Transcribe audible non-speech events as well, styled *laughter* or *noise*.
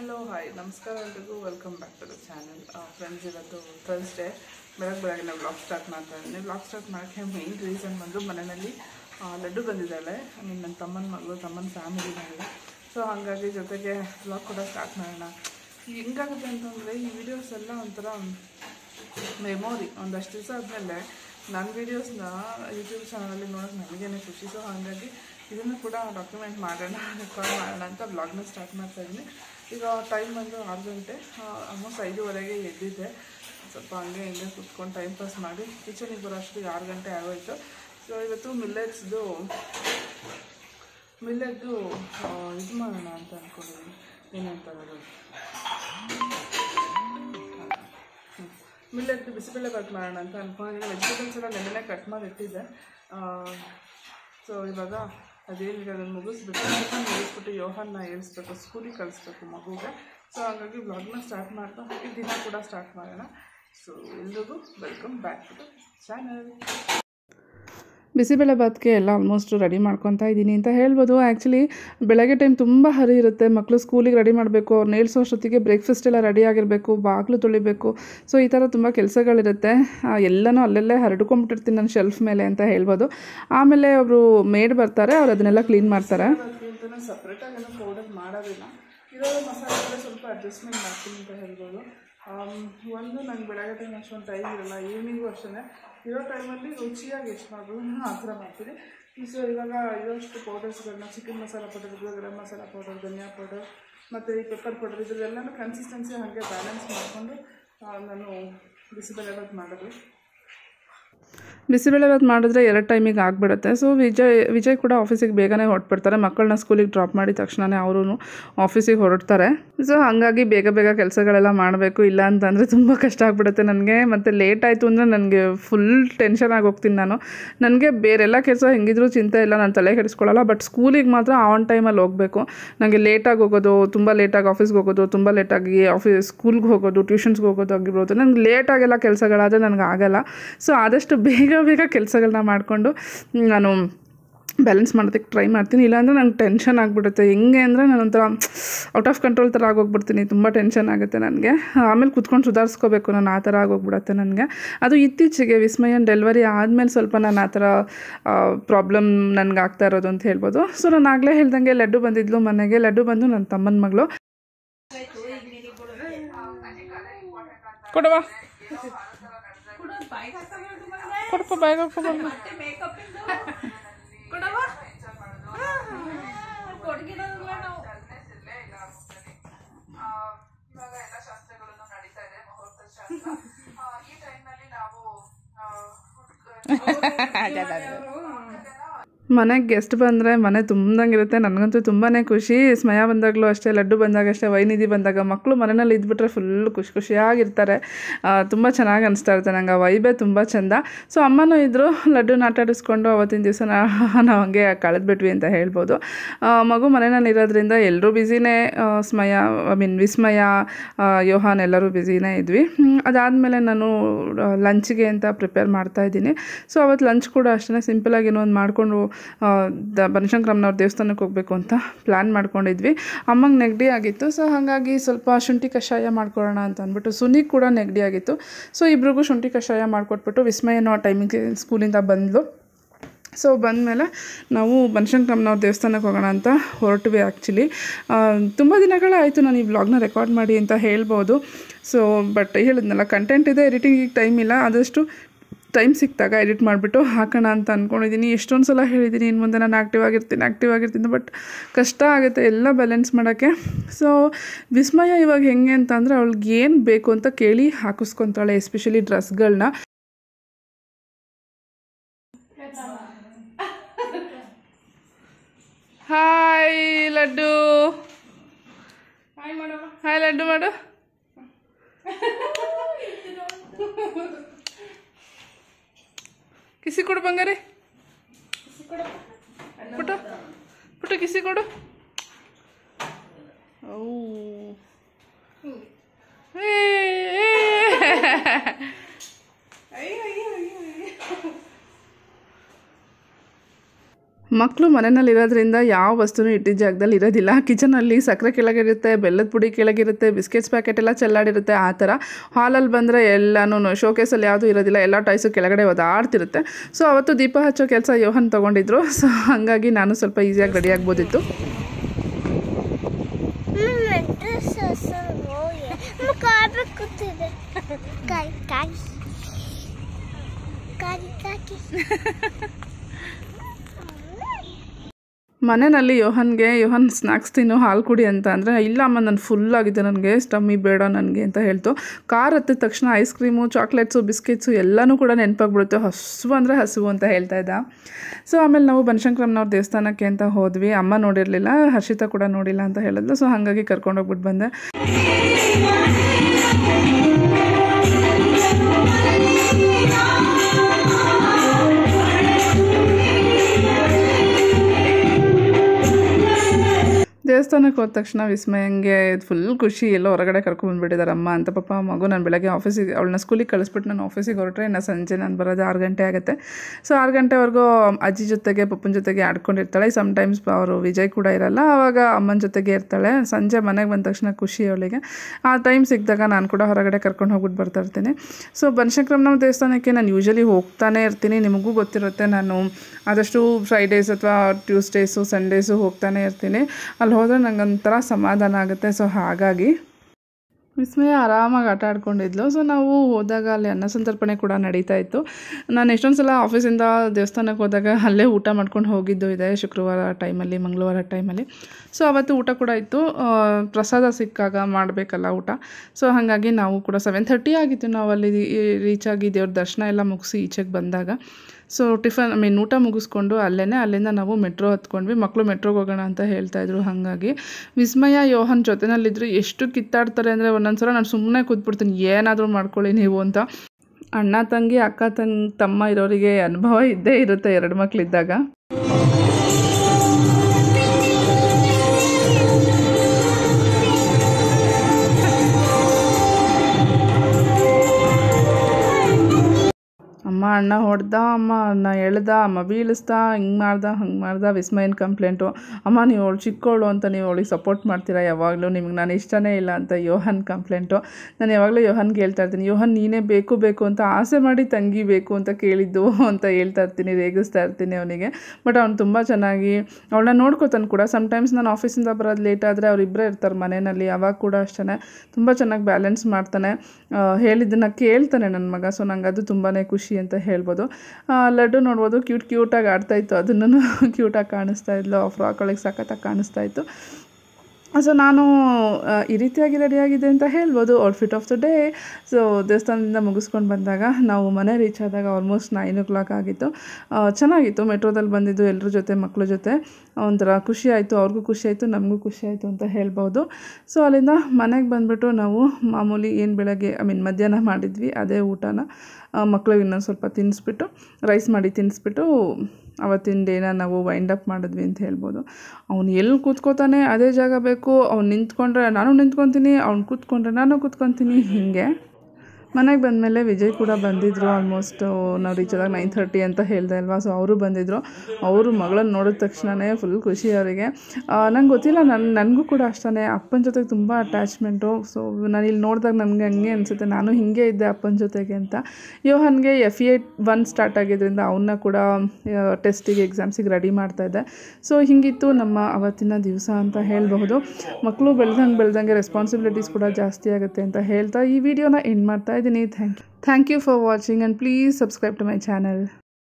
Hello hi ನಮಸ್ಕಾರ ಎಲ್ರಿಗೂ welcome back to the channel friends ಇವತ್ತು ಥರ್ಸ್ಡೇ ಬೆಳಗ್ಗೆ ಬೆಳಗ್ಗೆ ನಾವು ಬ್ಲಾಗ್ ಸ್ಟಾರ್ಟ್ ಮಾಡ್ತಾ ಇದ್ದೀನಿ ಬ್ಲಾಗ್ ಸ್ಟಾರ್ಟ್ ಮಾಡೋಕ್ಕೆ ಮೇಯ್ನ್ ರೀಸನ್ ಬಂದು ಮನೆಯಲ್ಲಿ ಲಡ್ಡು ಬಂದಿದ್ದಾಳೆ. ಐ ಮೀನ್ ನನ್ನ ತಮ್ಮನ ಮಗಳು, ತಮ್ಮನ ಫ್ಯಾಮಿಲಿ ಮಗಳು ಸೊ ಹಾಗಾಗಿ ಜೊತೆಗೆ ಬ್ಲಾಗ್ ಕೂಡ ಸ್ಟಾರ್ಟ್ ಮಾಡೋಣ. ಹೆಂಗಾಗುತ್ತೆ ಅಂತಂದರೆ, ಈ ವಿಡಿಯೋಸ್ ಎಲ್ಲ ಒಂಥರ ಮೆಮೊರಿ ಒಂದಷ್ಟು ದಿವಸ ಆದಮೇಲೆ ನನ್ನ ವಿಡಿಯೋಸ್ನ ಯೂಟ್ಯೂಬ್ ಚಾನಲಲ್ಲಿ ನೋಡೋಕೆ ನನಗೇನೆ ಖುಷಿ. ಸೊ ಹಾಗಾಗಿ ಇದನ್ನು ಕೂಡ ಡಾಕ್ಯುಮೆಂಟ್ ಮಾಡೋಣ *laughs* ರೆಕಾರ್ಡ್ ಮಾಡೋಣ ಅಂತ ಬ್ಲಾಗ್ನ ಸ್ಟಾರ್ಟ್ ಮಾಡ್ತಾ ಇದ್ದೀನಿ ಈಗ ಟೈಮ್ ಬಂದು ಆರು ಗಂಟೆ ಆಲ್ಮೋಸ್ಟ್ ಐದುವರೆಗೆ ಎದ್ದಿದ್ದೆ. ಸ್ವಲ್ಪ ಹಂಗೆ ಹಿಂಗೆ ಕುತ್ಕೊಂಡು ಟೈಮ್ ಪಾಸ್ ಮಾಡಿ ಕಿಚನಿಗೆ ಬರೋ ಅಷ್ಟೊತ್ತಿಗೆ ಆರು ಗಂಟೆ ಆಗೋಯ್ತು. ಸೊ ಇವತ್ತು ಮಿಲ್ಲೆಟ್ಸ್ದು ಮಿಲ್ಲೆಟ್ದು ಇದು ಮಾಡೋಣ ಅಂತ ಅಂದ್ಕೊಂಡಿದ್ದೀನಿ ಏನಂತಾರೆ ಮಿಲ್ಲೆಟ್ದು ಮಿಲ್ಲೆಟ್ ಬಿಸಿಬೇಳೆ ಬಾತ್ ಮಾಡೋಣ ಅಂತ ಅಂದ್ಕೊಂಡಿದ್ದೀನಿ ವೆಜಿಟೇಬಲ್ಸ್ ಎಲ್ಲ ನೆನ್ನೆ ಕಟ್ ಮಾಡಿ ಇಟ್ಟಿದ್ದೆ. ಸೊ ಇವಾಗ ಅದೇನಿದೆ ಅದನ್ನು ಮುಗಿಸ್ಬಿಟ್ಟು ಮುಗಿಸ್ಬಿಟ್ಟು ಯೋಹನ್ನ ಏಳಿಸ್ಬೇಕು ಸ್ಕೂಲಿಗೆ ಕಳಿಸ್ಬೇಕು ಮಗುಗೆ. ಸೊ ಹಾಗಾಗಿ ವ್ಲಾಗ್ನ ಸ್ಟಾರ್ಟ್ ಮಾಡ್ತಾ ಹಾಗೆ, ದಿನ ಕೂಡ ಸ್ಟಾರ್ಟ್ ಮಾಡೋಣ. ಸೊ ಎಲ್ರಿಗೂ ವೆಲ್ಕಮ್ ಬ್ಯಾಕ್ ಟು ಚಾನಲ್ ಬಿಸಿಬೇಳೆ ಭಾತ್ಗೆ ಎಲ್ಲ ಆಲ್ಮೋಸ್ಟ್ ರೆಡಿ ಮಾಡ್ಕೊತಾ ಇದ್ದೀನಿ ಅಂತ ಹೇಳ್ಬೋದು. ಆ್ಯಕ್ಚುಲಿ ಬೆಳಗ್ಗೆ ಟೈಮ್ ತುಂಬ ಹರಿ ಇರುತ್ತೆ. ಮಕ್ಕಳು ಸ್ಕೂಲಿಗೆ ರೆಡಿ ಮಾಡಬೇಕು. ಅವ್ರು ನೇಳ್ಸೋ ಅಷ್ಟೊತ್ತಿಗೆ ಬ್ರೇಕ್ಫಾಸ್ಟ್ ಎಲ್ಲ ರೆಡಿ ಆಗಿರಬೇಕು. ಬಾಗಿಲು ತೊಳಿಬೇಕು. ಸೊ ಈ ಥರ ತುಂಬ ಕೆಲಸಗಳಿರುತ್ತೆ. ಎಲ್ಲನೂ ಅಲ್ಲೆಲ್ಲೇ ಹರಡ್ಕೊಂಡ್ಬಿಟ್ಟಿರ್ತೀನಿ ನಾನು ಶೆಲ್ಫ್ ಮೇಲೆ ಅಂತ ಹೇಳ್ಬೋದು. ಆಮೇಲೆ ಅವರು ಮೇಡ್ ಬರ್ತಾರೆ. ಅವ್ರು ಅದನ್ನೆಲ್ಲ ಕ್ಲೀನ್ ಮಾಡ್ತಾರೆ. ಸಪ್ರೇಟಾಗಿ ಮಾಡೋದಿಲ್ಲ. ಇರೋ ಮಸಾಲೆ ಸ್ವಲ್ಪ ಅಡ್ಜಸ್ಟ್ಮೆಂಟ್ ಮಾಡ್ತೀನಿ ಅಂತ ಹೇಳ್ಬೋದು. ಒಂದು ನಂಗೆ ಬೆಳಗ್ಗೆ ಟೈಮ್ ಅಷ್ಟೊಂದು ಟೈಮ್ ಇರಲ್ಲ ಈವ್ನಿಂಗು ಅಷ್ಟೇ ಇರೋ ಟೈಮಲ್ಲಿ ರುಚಿಯಾಗಿ ಎಷ್ಟು ಮಾಡ್ಬೋದು *laughs* ಆ ಥರ ಮಾಡ್ತೀನಿ ಸೊ ಇವಾಗ ಇರೋಷ್ಟು ಪೌಡರ್ಸ್ಗಳನ್ನ chicken masala powder garam masala powder ಧನಿಯಾ ಪೌಡರ್ ಮತ್ತು ಈ ಪೆಪ್ಪರ್ ಪೌಡರ್ ಇದ್ರದ್ದೆಲ್ಲನೂ ಕನ್ಸಿಸ್ಟೆನ್ಸಿ ಹಾಗೆ ಬ್ಯಾಲೆನ್ಸ್ ಮಾಡಿಕೊಂಡು ನಾನು ಬಿಸಿಬೇಳೆ ಮಾಡೋದು ಬಿಸಿಬೇಳೆ ಭಾತ್ ಮಾಡಿದ್ರೆ ಎರಡು ಟೈಮಿಗೆ ಆಗಿಬಿಡುತ್ತೆ. ಸೊ ವಿಜಯ್ ವಿಜಯ್ ಕೂಡ ಆಫೀಸಿಗೆ ಬೇಗನೆ ಹೊರಟ್ಬಿಡ್ತಾರೆ. ಮಕ್ಕಳನ್ನ ಸ್ಕೂಲಿಗೆ ಡ್ರಾಪ್ ಮಾಡಿದ ತಕ್ಷಣವೇ ಅವರು ಆಫೀಸಿಗೆ ಹೊರಡ್ತಾರೆ. ಸೊ ಹಾಗಾಗಿ ಬೇಗ ಬೇಗ ಕೆಲಸಗಳೆಲ್ಲ ಮಾಡಬೇಕು. ಇಲ್ಲ ಅಂತಂದರೆ ತುಂಬ ಕಷ್ಟ ಆಗಿಬಿಡುತ್ತೆ ನನಗೆ. ಮತ್ತು ಲೇಟ್ ಆಯಿತು ಅಂದರೆ ನನಗೆ ಫುಲ್ ಟೆನ್ಷನ್ ಆಗಿ ಹೋಗ್ತೀನಿ ನಾನು. ನನಗೆ ಬೇರೆಲ್ಲ ಕೆಲಸ ಹೆಂಗಿದ್ರೂ ಚಿಂತೆ ಇಲ್ಲ. ನಾನು ತಲೆ ಕೆಡಿಸ್ಕೊಳ್ಳಲ್ಲ. ಬಟ್ ಸ್ಕೂಲಿಗೆ ಮಾತ್ರ ಆನ್ ಟೈಮಲ್ಲಿ ಹೋಗಬೇಕು. ನನಗೆ ಲೇಟಾಗಿ ಹೋಗೋದು, ತುಂಬ ಲೇಟಾಗಿ ಆಫೀಸ್ಗೆ ಹೋಗೋದು, ತುಂಬ ಲೇಟಾಗಿ ಆಫೀಸ್ ಸ್ಕೂಲ್ಗೆ ಹೋಗೋದು ಟ್ಯೂಷನ್ಸ್ಗೆ ಹೋಗೋದು ಆಗಿರ್ಬೋದು. ನನಗೆ ಲೇಟಾಗೆಲ್ಲ ಕೆಲಸಗಳಾದರೆ ನನಗೆ ಆಗಲ್ಲ. ಸೊ ಆದಷ್ಟು ಬೇಗ ಬೇಗ ಕೆಲಸಗಳನ್ನ ಮಾಡಿಕೊಂಡು ನಾನು ಬ್ಯಾಲೆನ್ಸ್ ಮಾಡೋದಕ್ಕೆ ಟ್ರೈ ಮಾಡ್ತೀನಿ. ಇಲ್ಲಾಂದರೆ ನಂಗೆ ಟೆನ್ಷನ್ ಆಗಿಬಿಡುತ್ತೆ. ಹೆಂಗೆ ಅಂದರೆ ನಾನು ಒಂಥರ ಔಟ್ ಆಫ್ ಕಂಟ್ರೋಲ್ ಥರ ಆಗೋಗ್ಬಿಡ್ತೀನಿ. ತುಂಬ ಟೆನ್ಷನ್ ಆಗುತ್ತೆ ನನಗೆ. ಆಮೇಲೆ ಕುತ್ಕೊಂಡು ಸುಧಾರಿಸ್ಕೋಬೇಕು. ನಾನು ಆ ಥರ ಆಗೋಗ್ಬಿಡುತ್ತೆ ನನಗೆ. ಅದು ಇತ್ತೀಚೆಗೆ ವಿಸ್ಮಯನ್ ಡೆಲಿವರಿ ಆದಮೇಲೆ ಸ್ವಲ್ಪ ನಾನು ಆ ಥರ ಪ್ರಾಬ್ಲಮ್ ನನಗೆ ಆಗ್ತಾ ಇರೋದು ಅಂತ ಹೇಳ್ಬೋದು. ಸೊ ನಾನು ಆಗಲೇ ಹೇಳ್ದಂಗೆ ಲಡ್ಡು ಬಂದಿದ್ಲು ಮನೆಗೆ. ಲಡ್ಡು ಬಂದು ನನ್ನ ತಮ್ಮನ ಮಗಳು. ಕೊಡವಾ ಕೊಡಪ್ಪ ಬ್ಯಾಗ್ ಮುಹೂರ್ತ ಶಾಸ್ತ್ರ. ಆ, ಈ ಟೈಮ್ನಲ್ಲಿ ನಾವು *laughs* ಮನೆಗೆ ಗೆಸ್ಟ್ ಬಂದರೆ ಮನೆ ತುಂಬ್ದಂಗಿರುತ್ತೆ ನನಗಂತೂ ತುಂಬಾ ಖುಷಿ. ಸ್ಮಯ ಬಂದಾಗಲೂ ಅಷ್ಟೇ, ಲಡ್ಡು ಬಂದಾಗ ಅಷ್ಟೇ, ವೈನಿಧಿ ಬಂದಾಗ ಮಕ್ಕಳು ಮನೆಯಲ್ಲಿ ಇದ್ಬಿಟ್ರೆ ಫುಲ್ ಖುಷಿ ಖುಷಿಯಾಗಿರ್ತಾರೆ. ತುಂಬ ಚೆನ್ನಾಗಿ ಅನಿಸ್ತಾ ಇರುತ್ತೆ ನಂಗೆ. ಆ ವೈಬೇ ತುಂಬ ಚೆಂದ. ಸೊ ಅಮ್ಮನೂ ಇದ್ದರು ಲಡ್ಡುನ ಆಟ ಆಡಿಸ್ಕೊಂಡು ಅವತ್ತಿನ ದಿವಸ ನಾವು *laughs* ಹಂಗೆ ಕಳೆದ್ಬಿಟ್ವಿ ಅಂತ ಹೇಳ್ಬೋದು. ಮಗು ಮನೆಯಲ್ಲಿ ಇರೋದ್ರಿಂದ ಎಲ್ಲರೂ ಬ್ಯುಸಿನೇ ಸ್ಮಯ ಐ ಮೀನ್ ವಿಸ್ಮಯ ಯೋಹಾನ್ ಎಲ್ಲರೂ ಬ್ಯುಸಿನೇ ಇದ್ವಿ. ಅದಾದಮೇಲೆ ನಾನು ಲಂಚ್ಗೆ ಅಂತ ಪ್ರಿಪೇರ್ ಮಾಡ್ತಾ ಇದ್ದೀನಿ. ಸೊ ಅವತ್ತು ಲಂಚ್ ಕೂಡ ಅಷ್ಟೇ ಸಿಂಪಲಾಗಿ ಏನೋ ಒಂದು ಮಾಡಿಕೊಂಡು ದ ಬನಶಂಕರಮ್ಮನವ್ರ ದೇವಸ್ಥಾನಕ್ಕೆ ಹೋಗಬೇಕು ಅಂತ ಪ್ಲ್ಯಾನ್ ಮಾಡ್ಕೊಂಡಿದ್ವಿ. ಅಮ್ಮಂಗೆ ನೆಗಡಿ ಆಗಿತ್ತು. ಸೊ ಹಾಗಾಗಿ ಸ್ವಲ್ಪ ಶುಂಠಿ ಕಷಾಯ ಮಾಡ್ಕೊಳ್ಳೋಣ ಅಂತ ಅಂದ್ಬಿಟ್ಟು ಸುನಿ ಕೂಡ ನೆಗಡಿ ಆಗಿತ್ತು. ಸೊ ಇಬ್ರಿಗೂ ಶುಂಠಿ ಕಷಾಯ ಮಾಡಿಕೊಟ್ಬಿಟ್ಟು ವಿಸ್ಮಯನೋ ಆ ಟೈಮಿಗೆ ಸ್ಕೂಲಿಂದ ಬಂದಳು ಸೊ ಬಂದಮೇಲೆ ನಾವು ಬನಶಂಕರಮ್ಮನವ್ರ ದೇವಸ್ಥಾನಕ್ಕೆ ಹೋಗೋಣ ಅಂತ ಹೊರಟ್ವಿ ಆ್ಯಕ್ಚುಲಿ ತುಂಬ ದಿನಗಳಾಯಿತು ನಾನು ಈ ವ್ಲಾಗ್ನ ರೆಕಾರ್ಡ್ ಮಾಡಿ ಅಂತ ಹೇಳ್ಬೋದು. ಸೊ ಬಟ್ ಹೇಳಿದ್ನಲ್ಲ ಕಂಟೆಂಟ್ ಇದೆ ಎಡಿಟಿಂಗಿಗೆ ಟೈಮ್ ಇಲ್ಲ. ಆದಷ್ಟು ಟೈಮ್ ಸಿಕ್ಕಿದಾಗ ಎಡಿಟ್ ಮಾಡಿಬಿಟ್ಟು ಹಾಕೋಣ ಅಂತ ಅಂದ್ಕೊಂಡಿದ್ದೀನಿ ಎಷ್ಟೊಂದು ಸಲ ಹೇಳಿದ್ದೀನಿ ಇನ್ನು ಮುಂದೆ ನಾನು ಆ್ಯಕ್ಟಿವ್ ಆಗಿರ್ತೀನಿ ಆ್ಯಕ್ಟಿವ್ ಆಗಿರ್ತೀನಿ ಬಟ್ ಕಷ್ಟ ಆಗುತ್ತೆ ಎಲ್ಲ ಬ್ಯಾಲೆನ್ಸ್ ಮಾಡೋಕ್ಕೆ. ಸೊ ವಿಸ್ಮಯ ಇವಾಗ ಹೆಂಗೆ ಅಂತ ಅಂದರೆ ಅವಳಿಗೆ ಏನು ಬೇಕು ಅಂತ ಕೇಳಿ ಹಾಕಿಸ್ಕೊತಾಳೆ ಎಸ್ಪೆಷಲಿ ಡ್ರೆಸ್ಗಳನ್ನ ಹಾಯ್ ಲಡ್ಡು ಹಾಯ್ ಲಡ್ಡು ಮಾಡು किसी कोड़ बंगारे पुटो पुटो किसी कोड़ ओ ए ಮಕ್ಕಳು ಮನೆಯಲ್ಲಿ ಇರೋದ್ರಿಂದ ಯಾವ ವಸ್ತುನೂ ಇಟ್ಟಿದ್ದ ಜಾಗದಲ್ಲಿ ಇರೋದಿಲ್ಲ. ಕಿಚನಲ್ಲಿ ಸಕ್ಕರೆ ಕೆಳಗಿರುತ್ತೆ, ಬೆಲ್ಲದ ಪುಡಿ ಕೆಳಗಿರುತ್ತೆ, ಬಿಸ್ಕೆಟ್ಸ್ ಪ್ಯಾಕೆಟ್ ಎಲ್ಲ ಚೆಲ್ಲಾಡಿರುತ್ತೆ. ಆ ಥರ ಹಾಲಲ್ಲಿ ಬಂದರೆ ಎಲ್ಲನೂ ಶೋಕೇಸಲ್ಲಿ ಯಾವುದೂ ಇರೋದಿಲ್ಲ. ಎಲ್ಲ ಟಾಯ್ಸು ಕೆಳಗಡೆ ಒದಾಡ್ತಿರುತ್ತೆ. ಸೊ ಅವತ್ತು ದೀಪ ಹಚ್ಚೋ ಕೆಲಸ ಯೋಹನ್ ತೊಗೊಂಡಿದ್ರು. ಸೊ ಹಾಗಾಗಿ ನಾನು ಸ್ವಲ್ಪ ಈಸಿಯಾಗಿ ರೆಡಿ ಆಗ್ಬೋದಿತ್ತು. ಕಾಯಿ. ಮನೆಯಲ್ಲಿ ಯೋಹನ್ಗೆ, ಯೋಹನ್ ಸ್ನ್ಯಾಕ್ಸ್ ತಿನ್ನು, ಹಾಲು ಕುಡಿ ಅಂತ ಅಂದರೆ, ಇಲ್ಲ ಅಮ್ಮ, ನಾನು ಫುಲ್ ಆಗಿದೆ ನನಗೆ ಸ್ಟಮ್ಮಿ ಬೇಡ ನನಗೆ ಅಂತ ಹೇಳ್ತು. ಕಾರ್ ಹತ್ತಿದ ತಕ್ಷಣ ಐಸ್ ಕ್ರೀಮು ಚಾಕ್ಲೇಟ್ಸು ಬಿಸ್ಕೆಟ್ಸು ಎಲ್ಲನೂ ಕೂಡ ನೆನಪಾಗ್ಬಿಡುತ್ತೆ. ಹಸು ಅಂದರೆ ಹಸುವು ಅಂತ ಹೇಳ್ತಾ ಇದ್ದ. ಸೊ ಆಮೇಲೆ ನಾವು ಬನಶಂಕರಮ್ಮನವ್ರ ದೇವಸ್ಥಾನಕ್ಕೆ ಅಂತ ಹೋದ್ವಿ. ಅಮ್ಮ ನೋಡಿರಲಿಲ್ಲ, ಹರ್ಷಿತಾ ಕೂಡ ನೋಡಿಲ್ಲ ಅಂತ ಹೇಳಿದ್ಲು. ಸೊ ಹಾಗಾಗಿ ಕರ್ಕೊಂಡೋಗ್ಬಿಟ್ಟು ಬಂದೆ. ದೇವಸ್ಥಾನಕ್ಕೆ ಹೋದ ತಕ್ಷಣ ವಿಸ್ಮಯಂಗೆ ಫುಲ್ ಖುಷಿ, ಎಲ್ಲ ಹೊರಗಡೆ ಕರ್ಕೊಂಡ್ಬಂದ್ಬಿಟ್ಟಿದ್ದಾರೆ ಅಮ್ಮ ಅಂತ ಪಾಪ ಮಗು ನಾನು ಬೆಳಗ್ಗೆ ಆಫೀಸಿಗೆ ಅವಳನ್ನ ಸ್ಕೂಲಿಗೆ ಕಳಿಸ್ಬಿಟ್ಟು ನಾನು ಆಫೀಸಿಗೆ ಹೊರಟ್ರೆ ಇನ್ನು ಸಂಜೆ ನಾನು ಬರೋದು ಆರು ಗಂಟೆ ಆಗುತ್ತೆ. ಸೊ ಆರು ಗಂಟೆವರೆಗೂ ಅಜ್ಜಿ ಜೊತೆಗೆ, ಪಪ್ಪನ ಜೊತೆಗೆ ಆಡ್ಕೊಂಡಿರ್ತಾಳೆ. ಸಮ್ಟೈಮ್ಸ್ ಅವರು ವಿಜಯ್ ಕೂಡ ಇರಲ್ಲ ಆವಾಗ ಅಮ್ಮನ ಜೊತೆಗೆ ಇರ್ತಾಳೆ. ಸಂಜೆ ಮನೆಗೆ ಬಂದ ತಕ್ಷಣ ಖುಷಿ ಅವಳಿಗೆ. ಆ ಟೈಮ್ ಸಿಕ್ಕಿದಾಗ ನಾನು ಕೂಡ ಹೊರಗಡೆ ಕರ್ಕೊಂಡು ಹೋಗ್ಬಿಟ್ಟು ಬರ್ತಾ ಇರ್ತೀನಿ. ಸೊ ಬನಶಂಕರಮ್ಮನ ದೇವಸ್ಥಾನಕ್ಕೆ ನಾನು ಯೂಶಲಿ ಹೋಗ್ತಾನೆ ಇರ್ತೀನಿ. ನಿಮಗೂ ಗೊತ್ತಿರುತ್ತೆ, ನಾನು ಆದಷ್ಟು ಫ್ರೈಡೇಸ್ ಅಥವಾ ಟ್ಯೂಸ್ಡೇಸು ಸಂಡೇಸು ಹೋಗ್ತಾನೆ ಇರ್ತೀನಿ. ಅಲ್ಲಿ ಹೋದರೆ ನಂಗೆ ಒಂಥರ ಸಮಾಧಾನ ಆಗುತ್ತೆ. ಸೊ ಹಾಗಾಗಿ ವಿಸ್ಮಯ ಆರಾಮಾಗಿ ಆಟ ಆಡ್ಕೊಂಡಿದ್ಲು. ಸೊ ನಾವು ಹೋದಾಗ ಅಲ್ಲಿ ಅನ್ನ ಸಂತರ್ಪಣೆ ಕೂಡ ನಡೀತಾ ಇತ್ತು. ನಾನು ಎಷ್ಟೊಂದು ಸಲ ಆಫೀಸಿಂದ ದೇವಸ್ಥಾನಕ್ಕೆ ಹೋದಾಗ ಅಲ್ಲೇ ಊಟ ಮಾಡ್ಕೊಂಡು ಹೋಗಿದ್ದು ಇದೆ ಶುಕ್ರವಾರ ಟೈಮಲ್ಲಿ, ಮಂಗಳವಾರ ಟೈಮಲ್ಲಿ. ಸೊ ಅವತ್ತು ಊಟ ಕೂಡ ಇತ್ತು. ಪ್ರಸಾದ ಸಿಕ್ಕಾಗ ಮಾಡಬೇಕಲ್ಲ ಊಟ. ಸೊ ಹಾಗಾಗಿ ನಾವು ಕೂಡ ಸೆವೆನ್ ಥರ್ಟಿ ಆಗಿತ್ತು ನಾವು ಅಲ್ಲಿ ರೀಚ್ ಆಗಿ ದೇವ್ರ ದರ್ಶನ ಎಲ್ಲ ಮುಗಿಸಿ ಈಚೆಗೆ ಬಂದಾಗ. ಸೊ ಟಿಫನ್ ಐ ಮೀನ್ ಊಟ ಮುಗಿಸ್ಕೊಂಡು ಅಲ್ಲೇ ಅಲ್ಲಿಂದ ನಾವು ಮೆಟ್ರೋ ಹತ್ಕೊಂಡ್ವಿ. ಮಕ್ಕಳು ಮೆಟ್ರೋಗೆ ಹೋಗೋಣ ಅಂತ ಹೇಳ್ತಾ ಇದ್ರು ಹಾಗಾಗಿ. ವಿಸ್ಮಯ, ಯೋಹನ್ ಜೊತೆನಲ್ಲಿದ್ದರು ಎಷ್ಟು ಕಿತ್ತಾಡ್ತಾರೆ ಅಂದರೆ ಒಂದೊಂದ್ಸಲ ನಾನು ಸುಮ್ಮನೆ ಕೂತ್ಬಿಡ್ತೀನಿ. ಏನಾದರೂ ಮಾಡ್ಕೊಳ್ಳಿ ನೀವು ಅಂತ. ಅಣ್ಣ, ತಂಗಿ, ಅಕ್ಕ, ತಂಗಿ, ತಮ್ಮ ಇರೋರಿಗೆ ಅನುಭವ ಇದ್ದೇ ಇರುತ್ತೆ ಎರಡು ಮಕ್ಕಳಿದ್ದಾಗ ಅಮ್ಮ, ಅಣ್ಣ ಹೊಡೆದ, ಅಮ್ಮ, ಅಣ್ಣ ಎಳ್ದ, ಅಮ್ಮ ಬೀಳಿಸ್ದ, ಹಿಂಗೆ ಮಾಡ್ದ, ಹಂಗೆ ಮಾಡ್ದ, ವಿಸ್ಮಯನ ಕಂಪ್ಲೇಂಟು. ಅಮ್ಮ, ನೀವು ಅವಳು ಚಿಕ್ಕವಳು ಅಂತ ನೀವು ಅವಳಿಗೆ ಸಪೋರ್ಟ್ ಮಾಡ್ತೀರಾ ಯಾವಾಗಲೂ? ನಿಮ್ಗೆ ನಾನು ಇಷ್ಟನೇ ಇಲ್ಲ ಅಂತ ಯೋಹನ್ ಕಂಪ್ಲೇಂಟು. ನಾನು ಯಾವಾಗಲೂ ಯೋಹನ್ಗೆ ಹೇಳ್ತಾ ಇರ್ತೀನಿ, ಯೋಹನ್, ನೀನೇ ಬೇಕು ಬೇಕು ಅಂತ ಆಸೆ ಮಾಡಿ ತಂಗಿ ಬೇಕು ಅಂತ ಕೇಳಿದ್ದು *laughs* ಅಂತ ಹೇಳ್ತಾ ಇರ್ತೀನಿ, ರೇಗಿಸ್ತಾ ಇರ್ತೀನಿ ಅವನಿಗೆ. ಬಟ್ ಅವ್ನು ತುಂಬ ಚೆನ್ನಾಗಿ ಅವಳನ್ನ ನೋಡ್ಕೋತಾನೆ ಕೂಡ. ಸಮ್ಟೈಮ್ಸ್ ನಾನು ಆಫೀಸಿಂದ ಬರೋದು ಲೇಟ್ ಆದರೆ ಅವರಿಬ್ಬರೇ ಇರ್ತಾರೆ ಮನೆಯಲ್ಲಿ, ಅವಾಗ ಕೂಡ ಅಷ್ಟೇ ತುಂಬ ಚೆನ್ನಾಗಿ ಬ್ಯಾಲೆನ್ಸ್ ಮಾಡ್ತಾನೆ. ಹೇಳಿದ್ದನ್ನು ಕೇಳ್ತಾನೆ ನನ್ನ ಮಗ ಸೊ ನಂಗೆ ಅದು ತುಂಬಾ ಖುಷಿ ಅಂತ ಹೇಳ್ಬೋದು. ಆ, ಲಡ್ಡು ನೋಡ್ಬೋದು. ಕ್ಯೂಟ್ ಕ್ಯೂಟಾಗಿ ಆಡ್ತಾ ಇತ್ತು. ಅದನ್ನು *laughs* ಕ್ಯೂಟಾಗಿ ಕಾಣಿಸ್ತಾ ಇದ್ಲು. ಫ್ರಾಕ್ ಒಳಗೆ ಸಖತ್ತಾಗಿ ಕಾಣಿಸ್ತಾ ಇತ್ತು. ಸೊ ನಾನು ಈ ರೀತಿಯಾಗಿ ರೆಡಿಯಾಗಿದೆ ಅಂತ ಹೇಳ್ಬೋದು. Outfit of the day so ದೇವಸ್ಥಾನದಿಂದ ಮುಗಿಸ್ಕೊಂಡು ಬಂದಾಗ ನಾವು ಮನೆ ರೀಚ್ ಆದಾಗ ಆಲ್ಮೋಸ್ಟ್ ನೈನ್ ಓ ಕ್ಲಾಕ್ ಆಗಿತ್ತು ಚೆನ್ನಾಗಿತ್ತು. ಮೆಟ್ರೋದಲ್ಲಿ ಬಂದಿದ್ದು ಎಲ್ಲರ ಜೊತೆ ಮಕ್ಕಳ ಜೊತೆ. ಒಂಥರ ಖುಷಿ ಆಯಿತು. ಅವ್ರಿಗೂ ಖುಷಿ ಆಯಿತು, ನಮಗೂ ಖುಷಿ ಆಯಿತು ಅಂತ ಹೇಳ್ಬೋದು. ಸೊ ಅಲ್ಲಿಂದ ಮನೆಗೆ ಬಂದುಬಿಟ್ಟು ನಾವು ಮಾಮೂಲಿ ಏನು ಬೆಳಗ್ಗೆ ಐ ಮೀನ್ ಮಧ್ಯಾಹ್ನ ಮಾಡಿದ್ವಿ. ಅದೇ ಊಟನ ಮಕ್ಕಳಿಗೆ ಇನ್ನೊಂದು ಸ್ವಲ್ಪ ತಿನ್ನಿಸ್ಬಿಟ್ಟು ರೈಸ್ ಮಾಡಿ ತಿನ್ನಿಸ್ಬಿಟ್ಟು ಅವತ್ತಿನ ಡೇನ ನಾವು ವೈಂಡ್ ಅಪ್ ಮಾಡಿದ್ವಿ ಅಂತ ಹೇಳ್ಬೋದು. ಅವ್ನು ಎಲ್ಲಿ ಕೂತ್ಕೋತಾನೆ ಅದೇ ಜಾಗ ಬೇಕು, ಅವ್ನು ನಿಂತ್ಕೊಂಡ್ರೆ ನಾನು ನಿಂತ್ಕೊತೀನಿ, ಅವ್ನು ಕೂತ್ಕೊಂಡ್ರೆ ನಾನು ಕೂತ್ಕೊತೀನಿ, ಹೀಗೆ. ಮನೆಗೆ ಬಂದಮೇಲೆ ವಿಜಯ್ ಕೂಡ ಬಂದಿದ್ದರು ಆಲ್ಮೋಸ್ಟ್ ನಾವು ರೀಚ್ ಆದಾಗ ನೈನ್ ಥರ್ಟಿ ಅಂತ ಹೇಳಿದೆ ಅಲ್ವಾ? ಸೊ ಅವರು ಬಂದಿದ್ದರು ಅವರು ಮಗಳನ್ನ ನೋಡಿದ ತಕ್ಷಣವೇ ಫುಲ್ ಖುಷಿ ಅವರಿಗೆ. ನಂಗೆ ಗೊತ್ತಿಲ್ಲ ನನ್ನ ನನಗೂ ಕೂಡ ಅಷ್ಟೇ ಅಪ್ಪನ ಜೊತೆಗೆ ತುಂಬ ಅಟ್ಯಾಚ್ಮೆಂಟು ಸೊ ನಾನು ಇಲ್ಲಿ ನೋಡಿದಾಗ ನನಗೆ ಹಂಗೆ ಅನಿಸುತ್ತೆ. ನಾನು ಹಿಂಗೆ ಇದ್ದೆ ಅಪ್ಪನ ಜೊತೆಗೆ ಅಂತ. ಯೋಹನ್ಗೆ ಎಫ್ ಎ ಒನ್ ಸ್ಟಾರ್ಟ್ ಆಗಿದ್ದರಿಂದ ಅವನ್ನ ಕೂಡ ಟೆಸ್ಟಿಗೆ ಎಕ್ಸಾಮ್ಸಿಗೆ ರೆಡಿ ಮಾಡ್ತಾ ಇದ್ದೆ. ಸೊ ಹಿಂಗಿತ್ತು ನಮ್ಮ ಅವತ್ತಿನ ದಿವಸ ಅಂತ ಹೇಳಬಹುದು. ಮಕ್ಕಳು ಬೆಳೆದಂಗೆ ಬೆಳೆದಂಗೆ ರೆಸ್ಪಾನ್ಸಿಬಿಲಿಟೀಸ್ ಕೂಡ ಜಾಸ್ತಿ ಆಗುತ್ತೆ ಅಂತ ಹೇಳ್ತಾ ಈ ವಿಡಿಯೋನ ಎಂಡ್ ಮಾಡ್ತಾ Thank you. Thank you for watching and please subscribe to my channel.